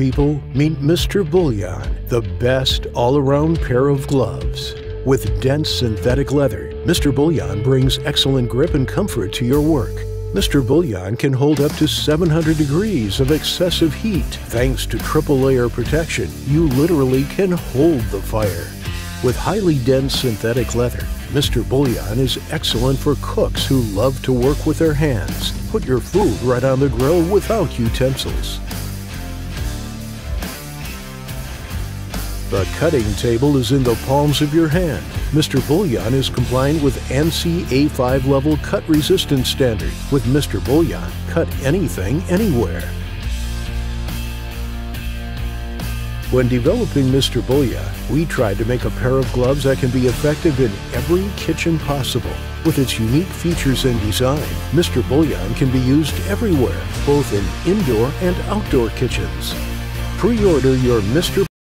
people, meet Mr. Bullion, the best all around pair of gloves. With dense synthetic leather, Mr. Bullion brings excellent grip and comfort to your work. Mr. Bullion can hold up to 700 degrees of excessive heat. Thanks to triple layer protection, you literally can hold the fire. With highly dense synthetic leather, Mr. Bullion is excellent for cooks who love to work with their hands. Put your food right on the grill without utensils. The cutting table is in the palms of your hand. Mr. Bullion is compliant with ANSI A5 level cut resistance standard. With Mr. Bullion, cut anything, anywhere. When developing Mr. Bullion, we tried to make a pair of gloves that can be effective in every kitchen possible. With its unique features and design, Mr. Bullion can be used everywhere, both in indoor and outdoor kitchens. Pre-order your Mr.